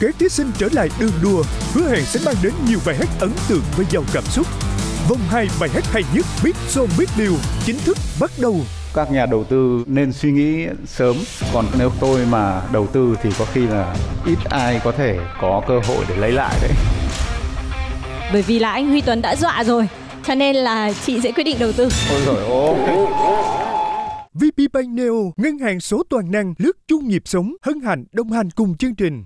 kế thí sinh trở lại đường đua, hứa hẹn sẽ mang đến nhiều bài hát ấn tượng và giàu cảm xúc. Vòng 2 bài hát hay nhất biết xôn biết điều chính thức bắt đầu. các nhà đầu tư nên suy nghĩ sớm còn nếu tôi mà đầu tư thì có khi là ít ai có thể có cơ hội để lấy lại đấy Bởi vì là anh Huy Tuấn đã dọa rồi Cho nên là chị sẽ quyết định đầu tư ôi rồi ô VP Bank Neo, ngân hàng số toàn năng, lướt chung nhịp sống, hân hạnh đồng hành cùng chương trình.